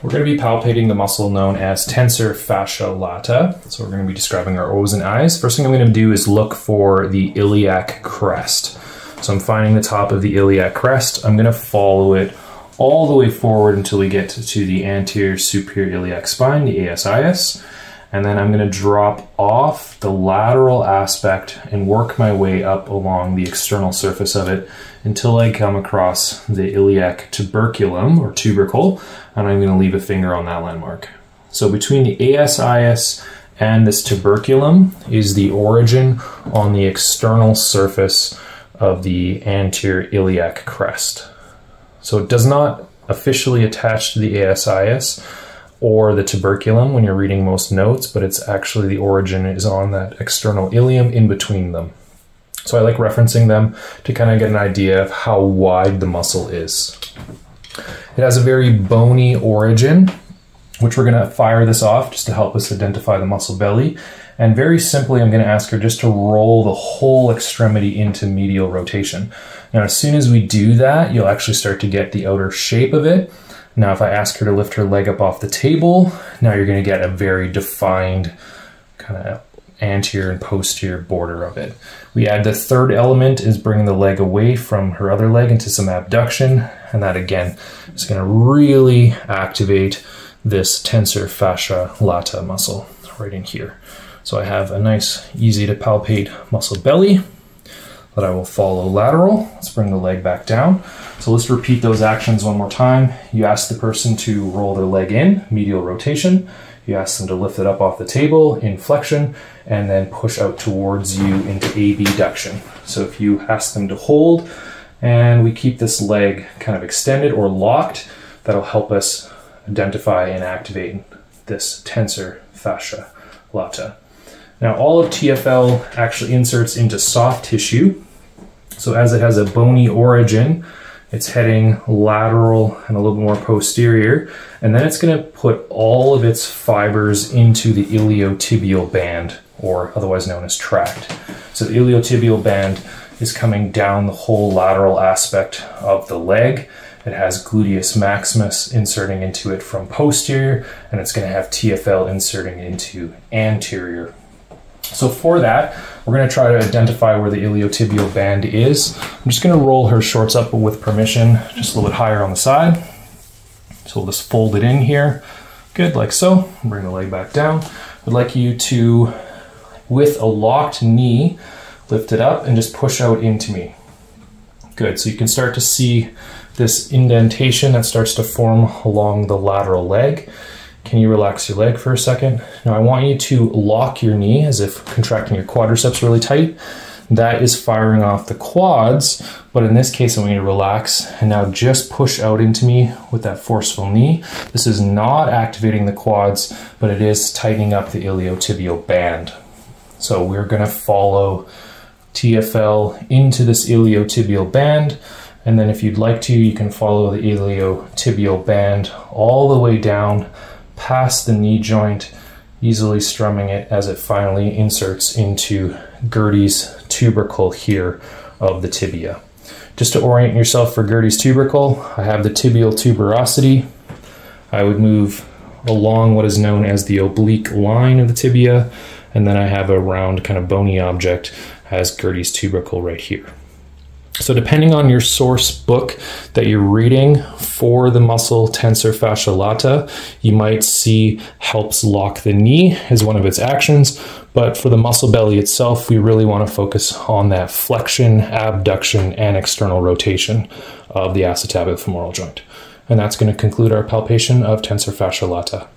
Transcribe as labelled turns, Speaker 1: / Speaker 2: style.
Speaker 1: We're going to be palpating the muscle known as tensor fascia lata. So we're going to be describing our O's and I's. First thing I'm going to do is look for the iliac crest. So I'm finding the top of the iliac crest. I'm going to follow it all the way forward until we get to the anterior superior iliac spine, the ASIS. And then I'm going to drop off the lateral aspect and work my way up along the external surface of it until I come across the iliac tuberculum or tubercle, and I'm going to leave a finger on that landmark. So between the ASIS and this tuberculum is the origin on the external surface of the anterior iliac crest. So it does not officially attach to the ASIS or the tuberculum when you're reading most notes, but it's actually the origin is on that external ilium in between them. So I like referencing them to kind of get an idea of how wide the muscle is. It has a very bony origin, which we're going to fire this off just to help us identify the muscle belly. And very simply, I'm going to ask her just to roll the whole extremity into medial rotation. Now, as soon as we do that, you'll actually start to get the outer shape of it. Now, if I ask her to lift her leg up off the table, now you're going to get a very defined kind of anterior and posterior border of it. We add the third element is bringing the leg away from her other leg into some abduction. And that again is going to really activate this tensor fascia lata muscle right in here. So I have a nice, easy to palpate muscle belly that I will follow lateral. Let's bring the leg back down. So let's repeat those actions one more time. You ask the person to roll their leg in, medial rotation. You ask them to lift it up off the table in flexion and then push out towards you into abduction. So if you ask them to hold and we keep this leg kind of extended or locked, that'll help us identify and activate this tensor fascia lata. Now all of TFL actually inserts into soft tissue. So as it has a bony origin, it's heading lateral and a little more posterior, and then it's going to put all of its fibers into the iliotibial band, or otherwise known as tract. So the iliotibial band is coming down the whole lateral aspect of the leg. It has gluteus maximus inserting into it from posterior, and it's going to have TFL inserting into anterior so for that, we're going to try to identify where the iliotibial band is. I'm just going to roll her shorts up with permission, just a little bit higher on the side. So we'll just fold it in here. Good, like so. Bring the leg back down. I'd like you to, with a locked knee, lift it up and just push out into me. Good, so you can start to see this indentation that starts to form along the lateral leg. Can you relax your leg for a second? Now I want you to lock your knee as if contracting your quadriceps really tight. That is firing off the quads, but in this case I want you to relax and now just push out into me with that forceful knee. This is not activating the quads, but it is tightening up the iliotibial band. So we're gonna follow TFL into this iliotibial band. And then if you'd like to, you can follow the iliotibial band all the way down past the knee joint, easily strumming it as it finally inserts into Gerdy's tubercle here of the tibia. Just to orient yourself for Gerdy's tubercle, I have the tibial tuberosity. I would move along what is known as the oblique line of the tibia, and then I have a round kind of bony object as Gerdy's tubercle right here. So depending on your source book that you're reading for the muscle tensor fascia lata, you might see helps lock the knee as one of its actions. But for the muscle belly itself, we really want to focus on that flexion, abduction, and external rotation of the acetabulofemoral joint. And that's going to conclude our palpation of tensor fascia lata.